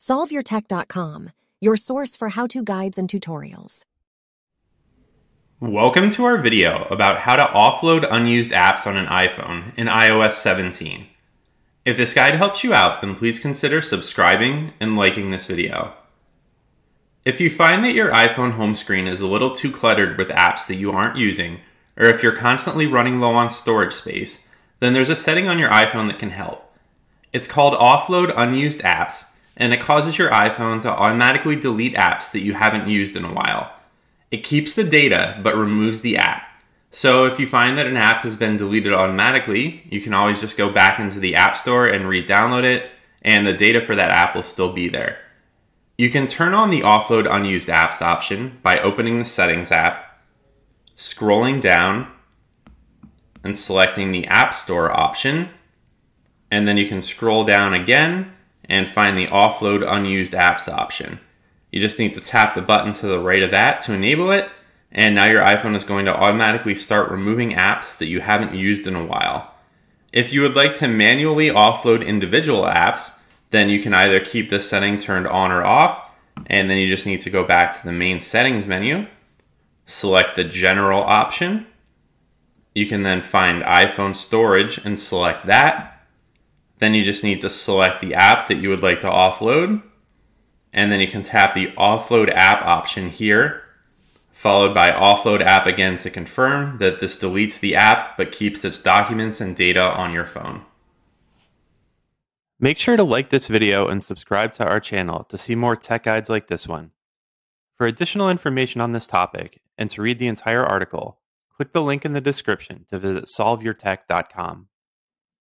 SolveYourTech.com, your source for how-to guides and tutorials. Welcome to our video about how to offload unused apps on an iPhone in iOS 17. If this guide helps you out, then please consider subscribing and liking this video. If you find that your iPhone home screen is a little too cluttered with apps that you aren't using, or if you're constantly running low on storage space, then there's a setting on your iPhone that can help. It's called Offload Unused Apps, and it causes your iPhone to automatically delete apps that you haven't used in a while. It keeps the data but removes the app. So if you find that an app has been deleted automatically, you can always just go back into the App Store and re-download it, and the data for that app will still be there. You can turn on the Offload Unused Apps option by opening the Settings app, scrolling down, and selecting the App Store option, and then you can scroll down again and find the Offload Unused Apps option. You just need to tap the button to the right of that to enable it, and now your iPhone is going to automatically start removing apps that you haven't used in a while. If you would like to manually offload individual apps, then you can either keep this setting turned on or off, and then you just need to go back to the main settings menu, select the general option. You can then find iPhone storage and select that. Then you just need to select the app that you would like to offload. And then you can tap the offload app option here, followed by offload app again to confirm that this deletes the app but keeps its documents and data on your phone. Make sure to like this video and subscribe to our channel to see more tech guides like this one. For additional information on this topic and to read the entire article, click the link in the description to visit solveyourtech.com.